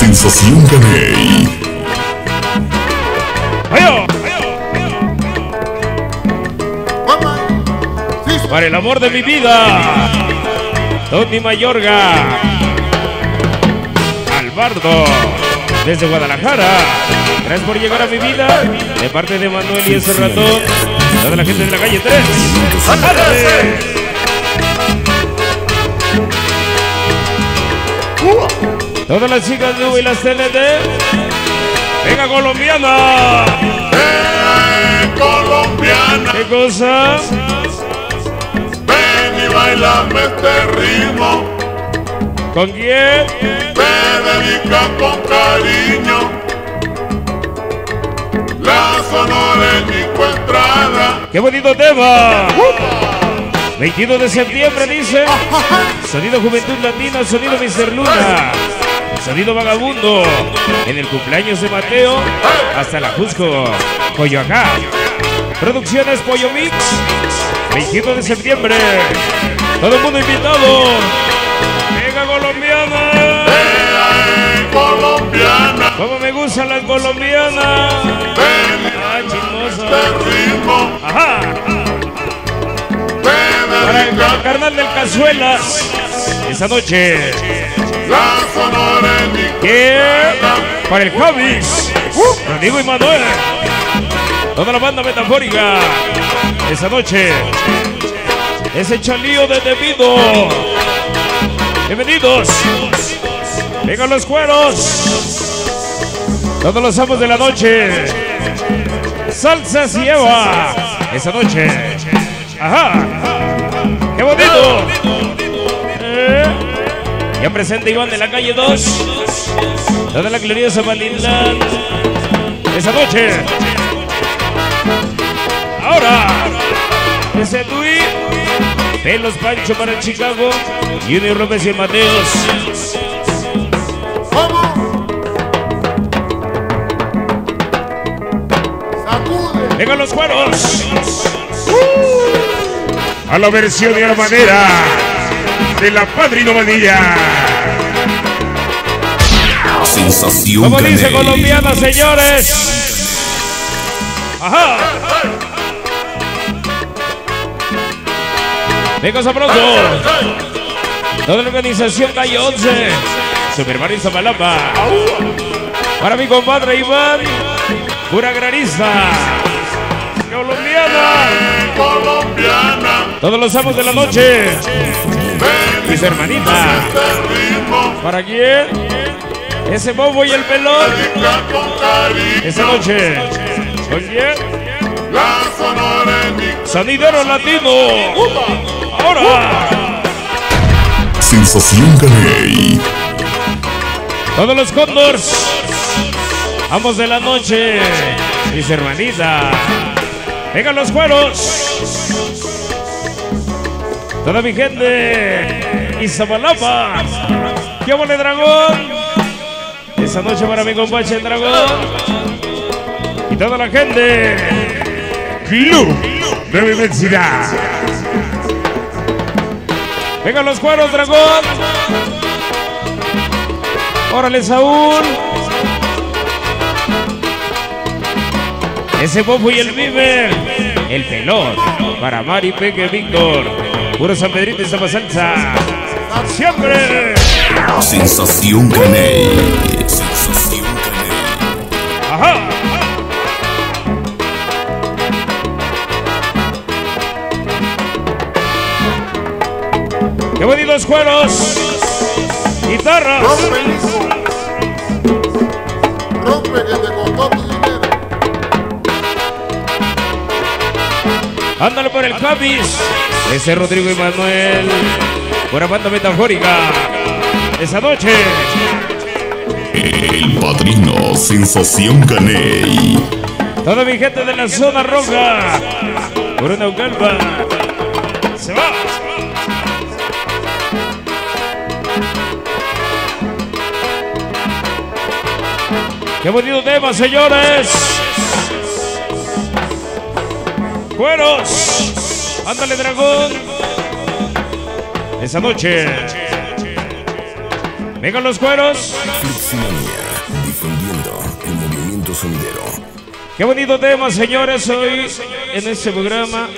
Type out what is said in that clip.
Sensación Caney. Para el amor de mi vida, Tony Mayorga, Albardo, desde Guadalajara. Gracias por llegar a mi vida, de parte de Manuel y ese ratón, toda la gente de la calle 3. ¡Ándale! Todas las chicas de U y las TNT. Venga, colombiana. ¡Eh, colombiana! ¿Qué cosa? Ven y bailame este ritmo. ¿Con quién? Te dedica con cariño. La sonora en Nico Estrada. ¡Qué bonito tema! 22 de septiembre dice Sonido Juventud Latina, Sonido Mister Luna Sonido Vagabundo. En el cumpleaños de Mateo Hasta la Jusco Coyoacán. Producciones Pollo Mix 22 de septiembre. Todo el mundo invitado. Venga colombiana. ¡Eh, colombiana! Como me gustan las colombianas. Ven Ah, chismosa. Ajá. Para el carnal del Cazuelas Esta noche la sonora en Nico que para el Javis, Rodrigo y Manuel, toda la banda metafórica, esa noche, ese chalío de debido. Bienvenidos, vengan los cueros, todos los amos de la noche, salsas y Eva, esa noche, ajá, qué bonito. Ya presente Iván de la calle 2. Toda la gloriosa Malindad. Esa noche. Ahora. Ese Tui. Pelos Pancho para Chicago. Junior López y Mateos. Vengan los cueros. A la versión de la manera de la Padrino Manilla. Sensación Como dice colombiana, señores. Ajá. Venga sabroso. Toda la organización Calle 11. Superman y Zapalapa. Para mi compadre Iván. Pura granista. Colombiana. ¡Eh, colombiana! Todos los amos de la noche. Mis hermanitas. ¿Para quién? Ese bobo y el pelón. Esa noche. Nico Sonidero Latino. Ahora. Sensación Caney. Todos los Condors. Amos de la noche. Mis hermanitas. Vengan los cueros. Toda mi gente. Izabalapas. ¿Qué vale dragón? Esa noche para mi compadre el dragón. Y toda la gente. Club de Vivencia. Vengan los cueros, dragón. Órale, Saúl. Ese Bofo y el Viver. El pelón. Para Mari Peque Víctor. Puro San Pedrito y Zapa Salsa. Siempre. Sensación Caney. Qué bonitos cueros. Guitarras. Rompe, hijo. Rompe que te costó tu dinero. Ándale por el Javis. Ese Rodrigo y Manuel. Buena banda metafórica. Esa noche. El padrino Sensación Caney. Toda mi gente de la zona roja. Por una calva. Se va. Qué bonito tema, señores. Cueros. Ándale, dragón. Esa noche. Vengan los cueros. Difundiendo el movimiento sonidero. Qué bonito tema, señores, hoy en este programa.